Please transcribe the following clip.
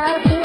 I'll be